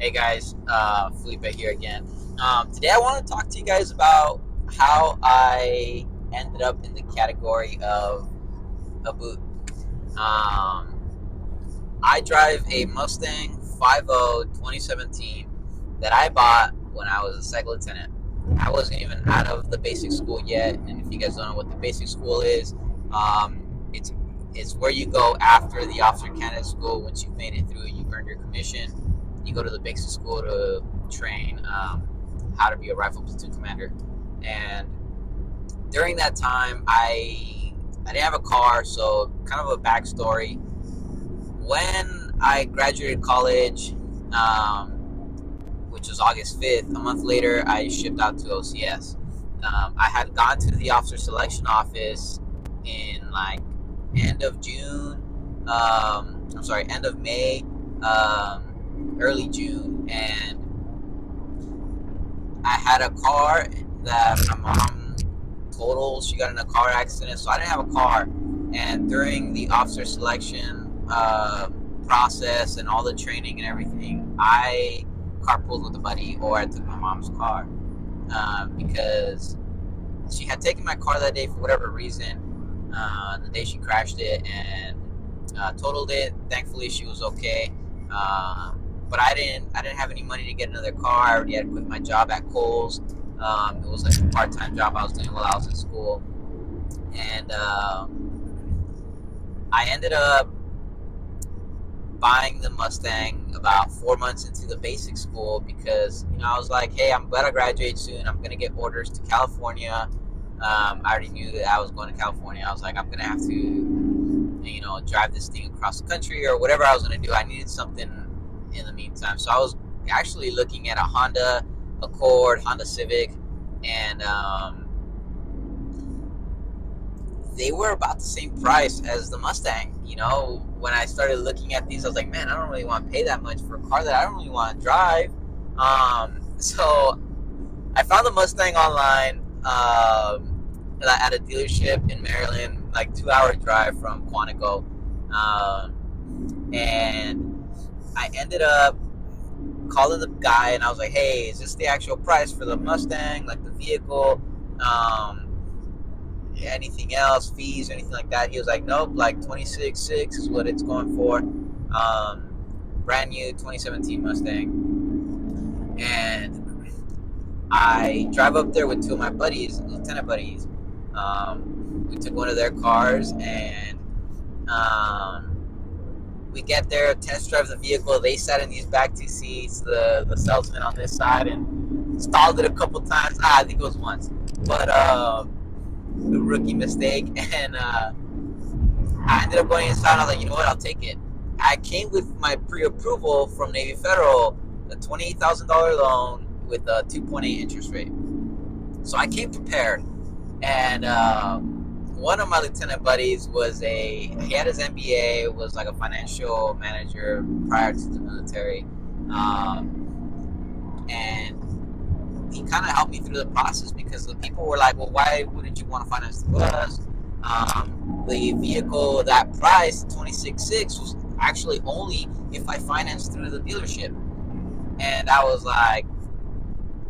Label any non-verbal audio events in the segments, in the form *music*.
Hey guys, uh, Felipe here again. Um, today I want to talk to you guys about how I ended up in the category of a boot. Um, I drive a Mustang 50 2017 that I bought when I was a second lieutenant. I wasn't even out of the basic school yet, and if you guys don't know what the basic school is, um, it's it's where you go after the officer candidate school. Once you've made it through, you've earned your commission. You go to the basic school to train um, how to be a rifle platoon commander. And during that time, I I didn't have a car, so kind of a backstory. When I graduated college, um, which was August 5th, a month later, I shipped out to OCS. Um, I had gone to the officer selection office in like end of June. Um, I'm sorry, end of May, um, early June, and I had a car that my mom totaled. She got in a car accident, so I didn't have a car. And during the officer selection uh, process and all the training and everything, I carpooled with a buddy, or I took my mom's car uh, because she had taken my car that day for whatever reason uh, the day she crashed it and uh, totaled it. Thankfully, she was okay. Uh, but I didn't. I didn't have any money to get another car. I already had to quit my job at Kohl's. Um, it was like a part-time job I was doing while I was in school, and um, I ended up buying the Mustang about four months into the basic school because you know I was like, hey, I'm glad I graduate soon. I'm gonna get orders to California um, I already knew that I was going to California. I was like, I'm gonna have to, you know, drive this thing across the country or whatever I was gonna do. I needed something in the meantime, so I was actually looking at a Honda Accord, Honda Civic, and um, they were about the same price as the Mustang. You know, when I started looking at these, I was like, man, I don't really want to pay that much for a car that I don't really want to drive. Um, *laughs* so I found the Mustang online. Um, at a dealership in Maryland, like two hour drive from Quantico. Um, and I ended up calling the guy and I was like, hey, is this the actual price for the Mustang, like the vehicle? Um, anything else, fees, anything like that? He was like, nope, like 26.6 is what it's going for. Um, brand new 2017 Mustang. And I drive up there with two of my buddies, lieutenant buddies, um, we took one of their cars and um, we get there, test drive the vehicle. They sat in these back two seats, the, the salesman on this side, and stalled it a couple times. Ah, I think it was once, but a rookie mistake. *laughs* And uh, I ended up going inside. I was like, you know what? I'll take it. I came with my pre-approval from Navy Federal, a twenty-eight thousand dollar loan with a two point eight interest rate. So I came prepared. And um, one of my lieutenant buddies was a he had his MBA, was like a financial manager prior to the military, um, and he kind of helped me through the process because the people were like, "Well, why wouldn't you want to finance the bus?" Um, the vehicle that price twenty six six was actually only if I financed through the dealership, and I was like,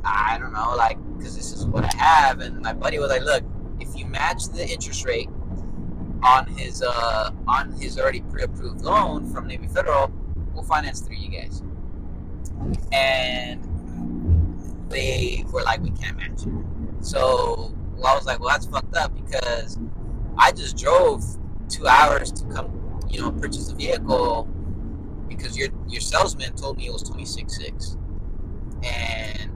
I don't know, like because this is what I have. And my buddy was like, look, if you match the interest rate on his uh, on his already pre-approved loan from Navy Federal, we'll finance through you guys. And they were like, we can't match it. So well, I was like, well, that's fucked up because I just drove two hours to come, you know, purchase a vehicle because your your salesman told me it was twenty six six, and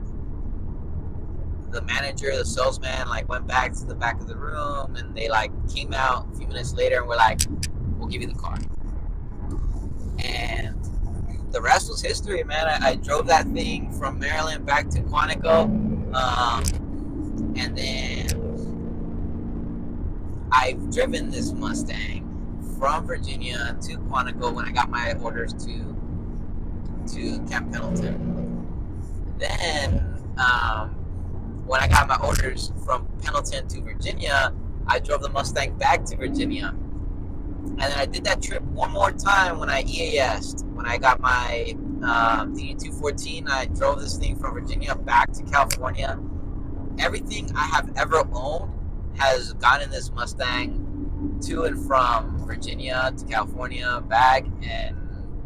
the manager, the salesman, like went back to the back of the room, and they like came out a few minutes later and were like, "We'll give you the car." And the rest was history, man. I, I drove that thing from Maryland back to Quantico, um, and then I've driven this Mustang from Virginia to Quantico when I got my orders to to Camp Pendleton. Then um, when I got my orders from Pendleton to Virginia, I drove the Mustang back to Virginia. and then I did that trip one more time when I EASed. When I got my um, DD214, I drove this thing from Virginia back to California. Everything I have ever owned has gone in this Mustang to and from Virginia to California, back and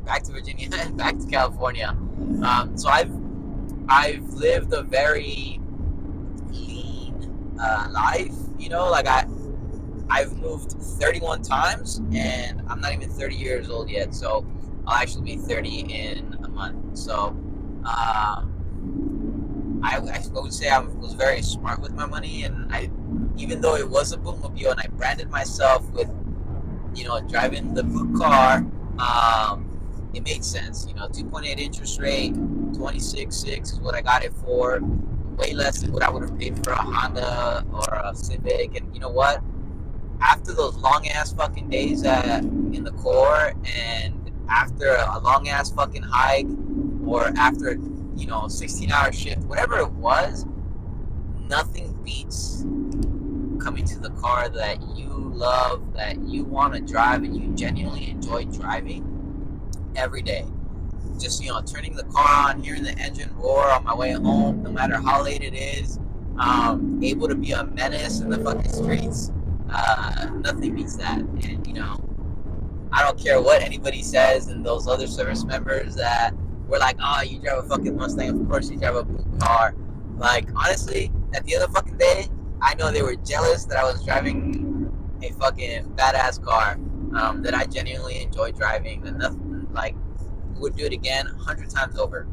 back to Virginia *laughs* and back to California. Um, so I've I've lived a very uh, life. You know, like I I've moved 31 times, and I'm not even 30 years old yet. So I'll actually be 30 in a month. So. Uh, I, I would say I was very smart with my money, and I, even though it was a bootmobile, and I branded myself with, you know, driving the boot car, um, it made sense. You know, 2.8 interest rate, 26.6 is what I got it for, way less than what I would have paid for a Honda or a Civic. And you know what? After those long ass fucking days at in the Corps, and after a long ass fucking hike, or after you know, 16 hour shift, whatever it was, nothing beats coming to the car that you love, that you want to drive, and you genuinely enjoy driving every day. Just, you know, turning the car on, hearing the engine roar on my way home, no matter how late it is, um, able to be a menace in the fucking streets. Uh, nothing beats that. And, you know, I don't care what anybody says and those other service members that we're like, oh, you drive a fucking Mustang. Of course, you drive a boot car. Like, honestly, at the the fucking day, I know they were jealous that I was driving a fucking badass car um, that I genuinely enjoy driving. And nothing, like, would do it again a hundred times over,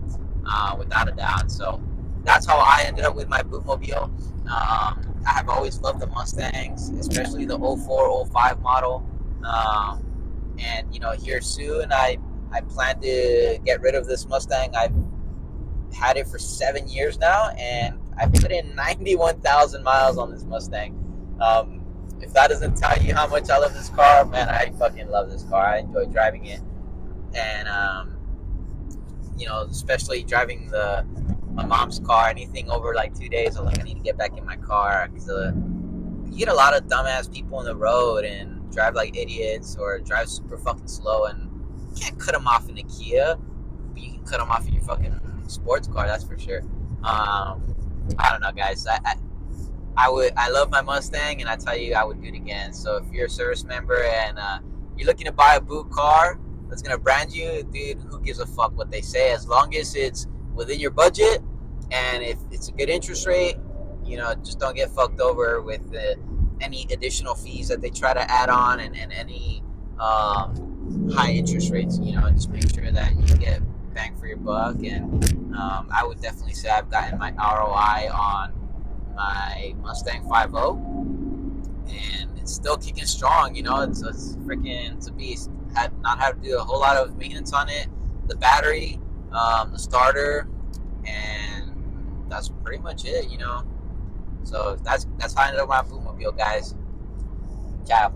uh, without a doubt. So that's how I ended up with my bootmobile. Um, I have always loved the Mustangs, especially the 04, 05 model. Um, and, you know, here soon, I I plan to get rid of this Mustang. I've had it for seven years now, and I put in 91,000 miles on this Mustang. Um, if that doesn't tell you how much I love this car, man, I fucking love this car. I enjoy driving it, and um, you know, especially driving the my mom's car. Anything over like two days, I'm like, I need to get back in my car because uh, you get a lot of dumbass people on the road and drive like idiots or drive super fucking slow and you can't cut them off in a Kia, but you can cut them off in your fucking sports car. That's for sure. Um, I don't know, guys. I, I, I would. I love my Mustang, and I tell you, I would do it again. So if you're a service member and uh, you're looking to buy a boot car that's gonna brand you, dude, who gives a fuck what they say? As long as it's within your budget and if it's a good interest rate, you know, just don't get fucked over with the, any additional fees that they try to add on and, and any um, high interest rates. You know, just make sure that you get bang for your buck. And um, I would definitely say I've gotten my ROI on my Mustang 5.0, and it's still kicking strong. You know, it's, it's freaking it's a beast. Had not had to do a whole lot of maintenance on it. The battery, um, the starter, and that's pretty much it. You know, so that's that's how I ended up my bootmobile, guys. Ciao.